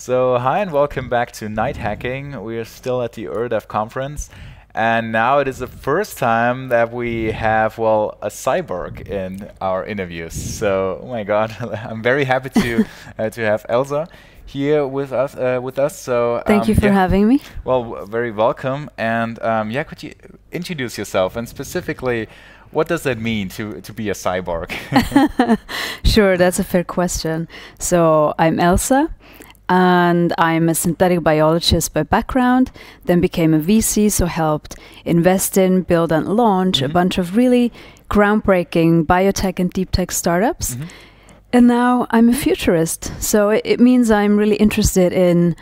So, hi and welcome back to NightHacking. We are still at the Øredev conference, and now it is the first time that we have, well, a cyborg in our interviews. So, oh my God, I'm very happy to uh, to have Elsa here with us. Uh, with us. So, thank um, you for yeah, having me. Well, very welcome. And um, yeah, could you introduce yourself and specifically? What does that mean to, to be a cyborg? sure, that's a fair question. So I'm Elsa and I'm a synthetic biologist by background, then became a VC, so helped invest in, build, and launch mm-hmm. a bunch of really groundbreaking biotech and deep tech startups. Mm-hmm. And now I'm a futurist. So it, it, means I'm really interested in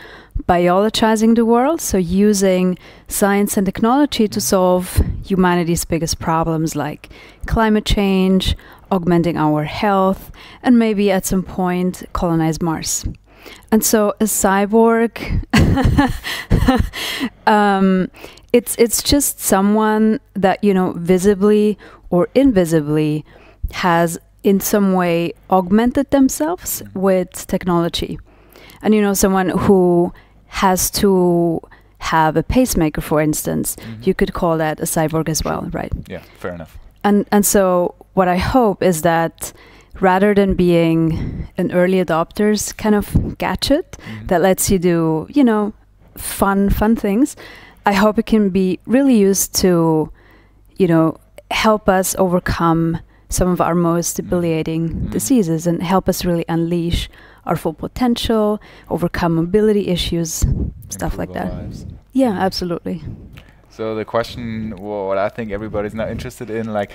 biologizing the world, so using science and technology to mm-hmm. solve humanity's biggest problems like climate change, augmenting our health, and maybe at some point colonize Mars. And so a cyborg, um, it's it's just someone that you know visibly or invisibly has in some way augmented themselves with technology, and you know someone who has to have a pacemaker, for instance, mm-hmm. you could call that a cyborg as well, right? Yeah, fair enough. And and so what I hope is that rather than being an early adopters kind of gadget mm-hmm. that lets you do, you know, fun, fun things, I hope it can be really used to, you know, help us overcome some of our most mm-hmm. debilitating mm-hmm. diseases and help us really unleash our full potential, overcome mobility issues, stuff like that. Lives. Yeah, absolutely. So the question, what I think everybody's now interested in, like,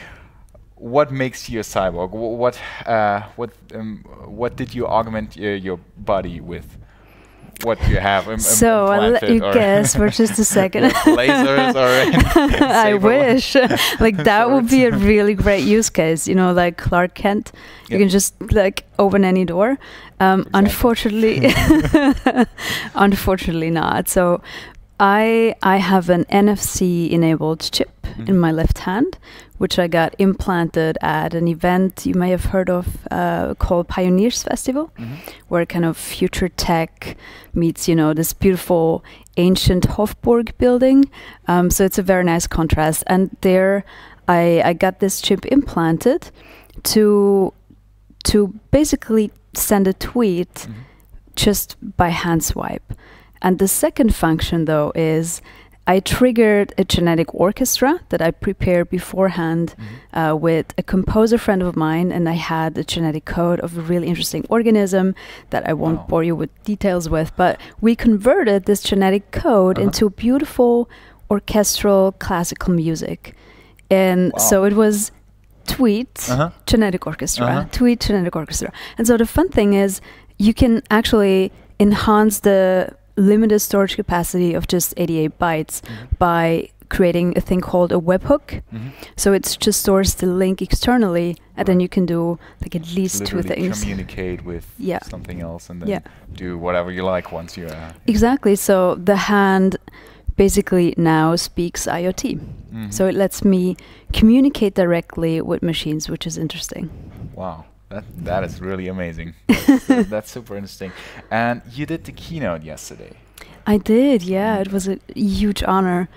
what makes you a cyborg? What uh, what um, what did you augment your, your body with? What do you have? Im so I'll let you guess for just a second. lasers or I wish. like that would be a really great use case. You know, like Clark Kent, yep. you can just like open any door. Um, exactly. Unfortunately, unfortunately not. So I I have an NFC enabled chip mm-hmm. in my left hand, which I got implanted at an event you may have heard of uh, called Pioneers Festival, mm-hmm. where kind of future tech meets, you know, this beautiful ancient Hofburg building. Um, so it's a very nice contrast. And there, I, I got this chip implanted to to basically send a tweet mm-hmm. just by hand swipe. And the second function, though, is I triggered a genetic orchestra that I prepared beforehand mm-hmm. uh, with a composer friend of mine, and I had a genetic code of a really interesting organism that I won't wow. bore you with details with. But we converted this genetic code uh-huh. into beautiful orchestral classical music, and wow. so it was Tweet uh-huh. genetic orchestra, uh-huh. Tweet genetic orchestra. And so the fun thing is, you can actually enhance the limited storage capacity of just 88 bytes mm-hmm. by creating a thing called a webhook. Mm-hmm. So it just stores the link externally, and right. then you can do like at least Literally two things. Communicate with yeah. something else, and then yeah. do whatever you like once you're. Uh, exactly. So the hand basically now speaks IoT. Mm-hmm. So it lets me communicate directly with machines, which is interesting. Wow. That that is really amazing. That's, uh, that's, super interesting. And you did the keynote yesterday. I did. Yeah, it was a huge honor.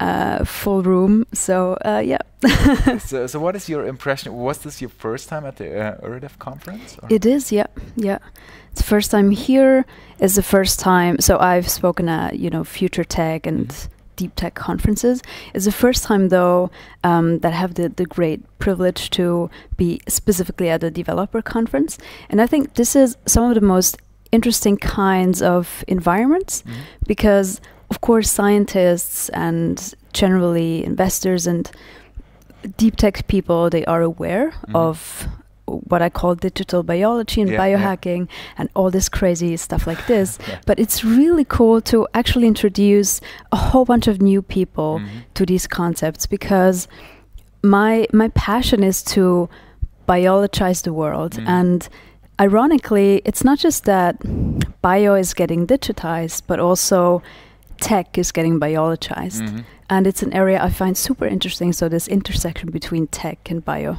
Uh, full room. So uh, yeah. so so what is your impression? Was this your first time at the uh, conference? Or? It is. Yeah. Yeah. It's the first time here. It's the first time. So I've spoken at you know Future Tech and. Mm deep tech conferences. It's the first time, though, um, that I have the, the great privilege to be specifically at a developer conference. And I think this is some of the most interesting kinds of environments mm-hmm. because, of course, scientists and generally investors and deep tech people they are aware mm-hmm. of what I call digital biology and yeah, biohacking yeah. and all this crazy stuff like this. yeah. But it's really cool to actually introduce a whole bunch of new people mm-hmm. to these concepts because my my passion is to biologize the world mm. and ironically it's not just that bio is getting digitized but also tech is getting biologized mm-hmm. and it's an area i find super interesting so this intersection between tech and bio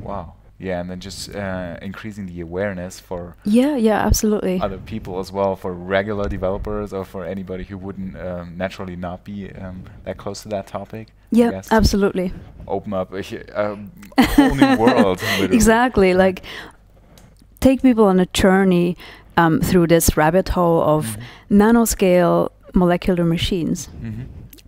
wow yeah, and then just uh, increasing the awareness for yeah, yeah, absolutely other people as well, for regular developers or for anybody who wouldn't um, naturally not be um, that close to that topic. Yeah, absolutely. Open up a, a whole new world. Exactly, like take people on a journey um, through this rabbit hole of mm-hmm. nanoscale molecular machines. Mm-hmm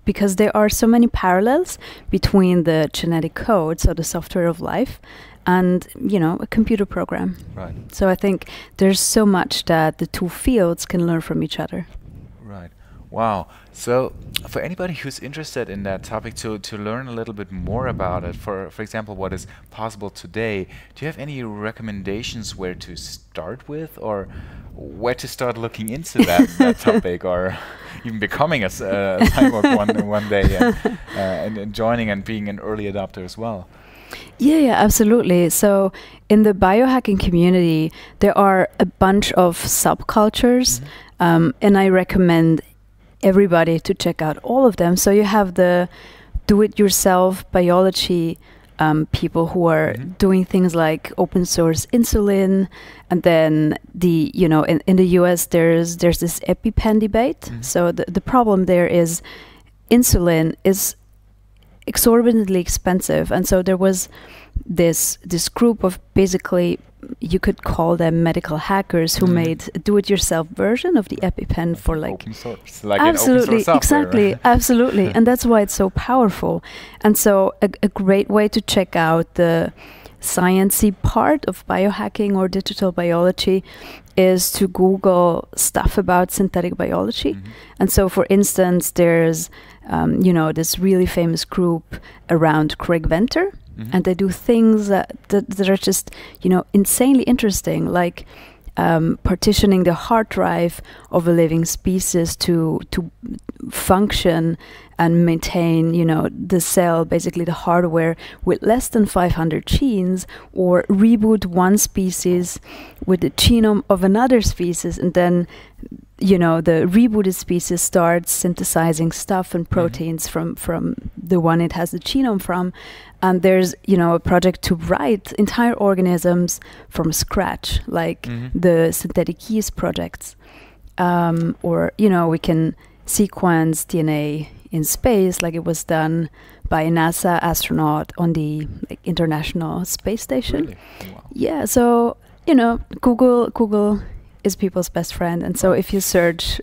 because there are so many parallels between the genetic code, so the software of life, and you know a computer program. Right. So I think there's so much that the two fields can learn from each other. Right. Wow. So for anybody who's interested in that topic to to learn a little bit more about it, for for example, what is possible today, do you have any recommendations where to start with, or where to start looking into that, that topic, or even becoming a, uh, cyborg one one day, and, uh, and, and joining and being an early adopter as well? Yeah, yeah, absolutely. So in the biohacking community, there are a bunch of subcultures, mm-hmm. um, and I recommend everybody to check out all of them. So you have the do-it-yourself biology um, people who are mm-hmm. doing things like open source insulin, and then the you know in, in the U.S. there's there's this EpiPen debate. Mm-hmm. So the the problem there is insulin is exorbitantly expensive, and so there was this this group of basically you could call them medical hackers who mm. made a do-it-yourself version of the EpiPen for like, source, like absolutely, exactly, right? absolutely, and that's why it's so powerful. And so a, a great way to check out the sciencey part of biohacking or digital biology is to Google stuff about synthetic biology. Mm-hmm. And so, for instance, there's um, you know this really famous group around Craig Venter mm-hmm. and they do things that, that, that are just you know insanely interesting, like um, partitioning the hard drive of a living species to to function and maintain, you know, the cell, basically the hardware, with less than 500 genes, or reboot one species with the genome of another species, and then, you know, the rebooted species starts synthesizing stuff and mm-hmm. proteins mm-hmm. from from the one it has the genome from, and there's you know a project to write entire organisms from scratch like mm-hmm. the synthetic yeast projects um, or you know we can sequence dna in space like it was done by a nasa astronaut on the like, international space station really? wow. yeah so you know google google is people's best friend and so if you search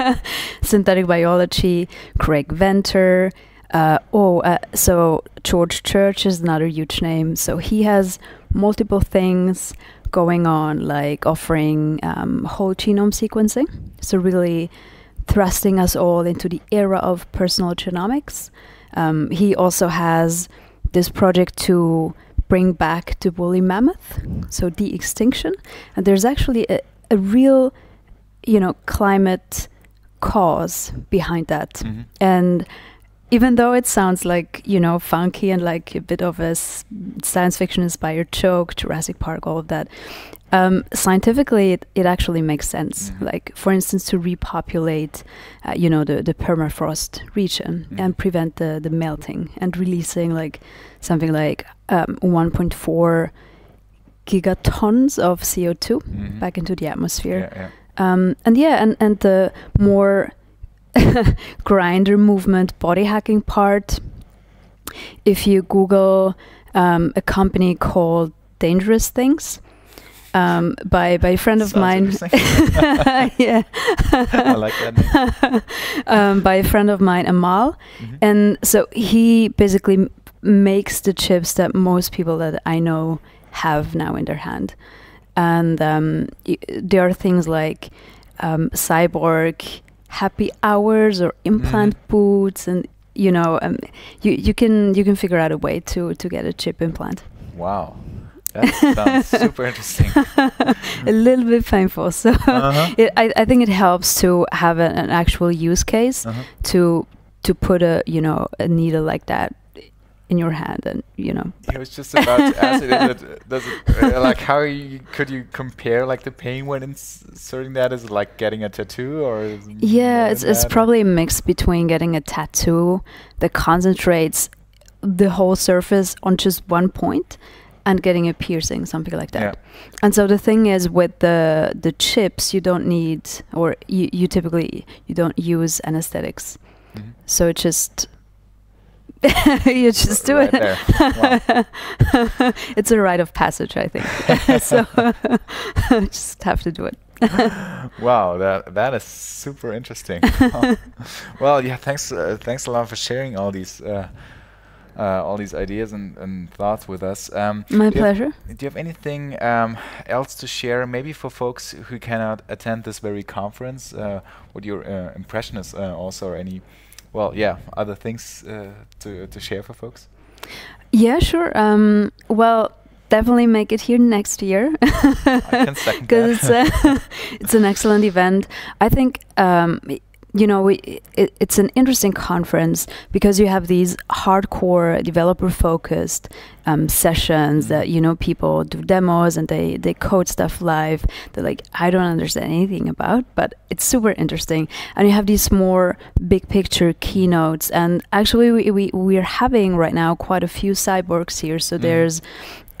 synthetic biology craig venter uh, oh, uh, so George Church is another huge name. So he has multiple things going on, like offering um, whole genome sequencing. So really thrusting us all into the era of personal genomics. Um, he also has this project to bring back the woolly mammoth, so de-extinction. And there's actually a, a real, you know, climate cause behind that. Mm-hmm. And even though it sounds like you know funky and like a bit of a science fiction inspired joke jurassic park all of that um, scientifically it, it actually makes sense mm-hmm. like for instance to repopulate uh, you know the, the permafrost region mm-hmm. and prevent the, the melting and releasing like something like um, 1.4 gigatons of co2 mm-hmm. back into the atmosphere yeah, yeah. Um, and yeah and, and the more grinder movement body hacking part. If you Google um, a company called Dangerous Things, um, by by a friend of Sounds mine. yeah, I like that. um, by a friend of mine, Amal, mm-hmm. and so he basically makes the chips that most people that I know have now in their hand, and um, y- there are things like um, cyborg happy hours or implant mm. boots and you know um, you you can you can figure out a way to to get a chip implant wow that sounds super interesting a little bit painful so uh-huh. it, I, I think it helps to have a, an actual use case uh-huh. to to put a you know a needle like that in your hand and you know i was just about to ask it, it, does it uh, like how you, could you compare like the pain when inserting that is it like getting a tattoo or yeah it's, it's probably a mix between getting a tattoo that concentrates the whole surface on just one point and getting a piercing, something like that. Yeah. And so the thing is, with the the chips, you don't need, or you, you typically you don't use anesthetics. Mm-hmm. So it just you just do right it. Wow. it's a rite of passage, I think. so just have to do it. wow, that that is super interesting. well, yeah, thanks uh, thanks a lot for sharing all these uh, uh, all these ideas and, and thoughts with us. Um, My do pleasure. You have, do you have anything um, else to share, maybe for folks who cannot attend this very conference? Uh, what your uh, impression is, uh, also, or any, well, yeah, other things uh, to to share for folks? Yeah, sure. Um, well, definitely make it here next year because it's, uh, it's an excellent event. I think um, you know, we, it, it's an interesting conference because you have these hardcore developer focused um, sessions mm-hmm. that, you know, people do demos and they, they code stuff live. They're like, I don't understand anything about, but it's super interesting. And you have these more big picture keynotes. And actually, we, we, we're having right now quite a few cyborgs here. So mm. there's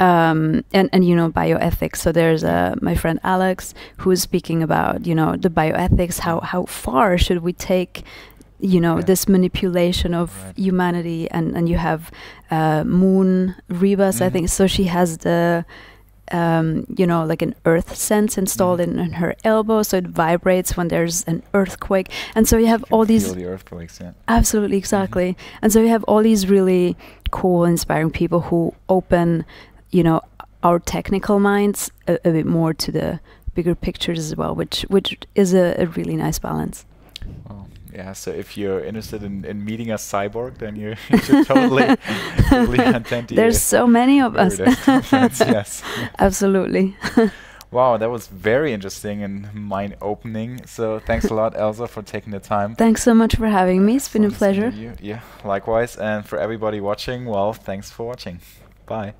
um, and and you know bioethics. So there's uh, my friend Alex who is speaking about you know the bioethics. How how far should we take? You know yeah. this manipulation of right. humanity, and and you have uh, Moon Ribas, mm-hmm. I think. So she has the um, you know, like an earth sense installed mm. in, in, her elbow, so it vibrates when there's an earthquake. And so you have you all these the earthquakes, yeah. Absolutely, exactly. Mm-hmm. And so you have all these really cool, inspiring people who open you know our technical minds a, a, bit more to the bigger pictures as well, which which is a, a really nice balance. Well, yeah. So if you're interested in, in meeting a cyborg, then you, you should totally totally attend. There's so many of us. yes. Absolutely. Wow, that was very interesting and mind opening. So thanks a lot, Elsa, for taking the time. Thanks so much for having me. It's been a pleasure. Yeah, likewise. And for everybody watching, well, thanks for watching. Bye.